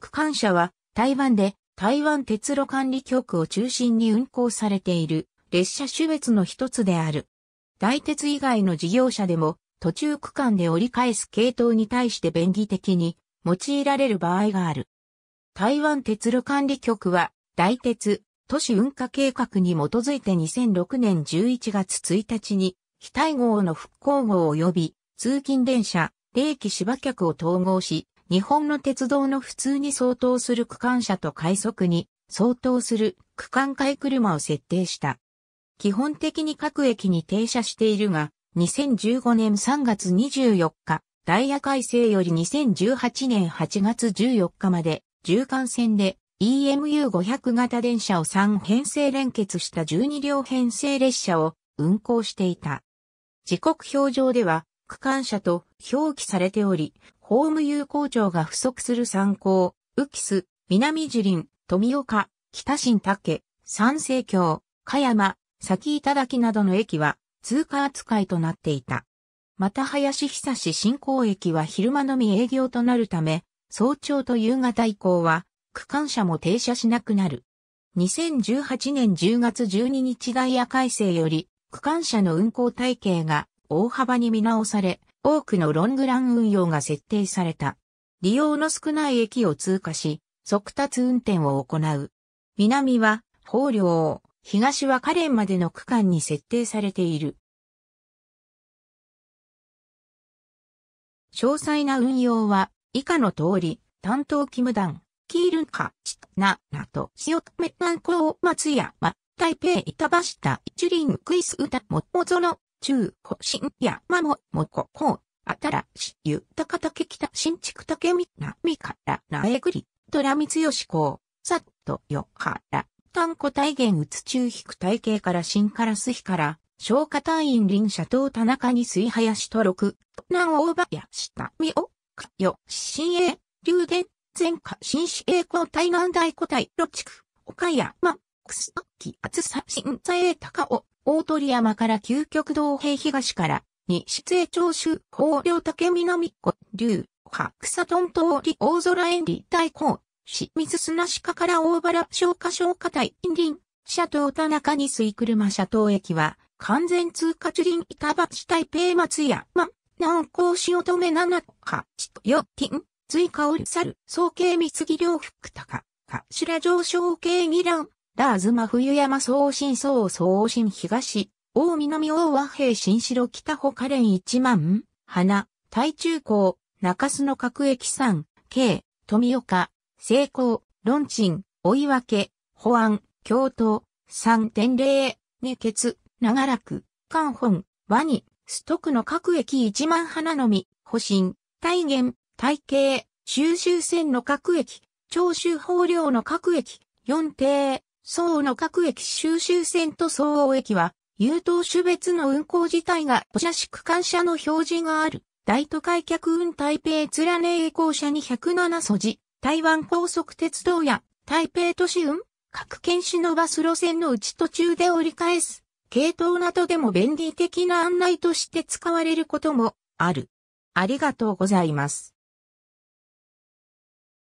区間車は台湾で台湾鉄路管理局を中心に運行されている列車種別の一つである。大鉄以外の事業者でも途中区間で折り返す系統に対して便宜的に用いられる場合がある。台湾鉄路管理局は大鉄都市運河計画に基づいて2006年11月1日に非対号の復興号及び通勤電車、冷気芝客を統合し、日本の鉄道の普通に相当する区間車と快速に相当する区間階車を設定した。基本的に各駅に停車しているが、2015年3月24日、ダイヤ改正より2018年8月14日まで、縦貫線で EMU500 型電車を3編成連結した12両編成列車を運行していた。時刻表上では、区間車と表記されており、ホーム有効庁が不足する参考、ウキス、南樹林、富岡、北新竹、三世京、香山、先頂などの駅は通過扱いとなっていた。また林久志新港駅は昼間のみ営業となるため、早朝と夕方以降は区間車も停車しなくなる。2018年10月12日ダイヤ改正より区間車の運行体系が大幅に見直され、多くのロングラン運用が設定された。利用の少ない駅を通過し、速達運転を行う。南は、法領、東はカレンまでの区間に設定されている。詳細な運用は以下の通り、担当キム団、キールンカ、チナ、ナト、シオトメ南高、松山、台北、板橋田、一輪、クイス、歌、も、もぞの、中、ほ、新、山も、もこ、こう、あたら、し、ゆ、たかたけ北、新築竹み、な、みから、なえぐり、ドラミツヨシこう、さっと、よ、はら、単古体現うつ中引く体系から新からす日から、消化隊員林社等田中に水林と六、南大場や下見を、かよ、新栄、流電、前下新市栄光体南大古体、六畜、岡山、くす、き、厚さ、新座栄高尾、大鳥山から究極道平東から、西津江長州、法領竹南湖、竜、白草トン通り、大空園里大港、清水砂鹿から大原消化消化体、林林、シャトー田中。に水車シャトー駅は、完全通過樹林板橋台北松山、南高潮止め7、8、4、金、追加おり猿、総計三木両福高、頭上昇系二段、ラーズマ冬山総新総総新東、大南大和平新城北保カレン一万、花、大中高、中洲の各駅山、京、富岡、成功、論鎮、追い分け、保安、京都、三天霊、熱血、長らく、関本、和に、ストクの各駅。一万花のみ、保身、大元、体系、収集線の各駅、長州法領の各駅、四総の各駅収集線と総応駅は、優等種別の運行自体が、車種区間車の表示がある。大都会客運台北連ね栄光車207素地、台湾高速鉄道や台北都市運、各県市のバス路線のうち途中で折り返す、系統などでも便利的な案内として使われることもある。ありがとうございます。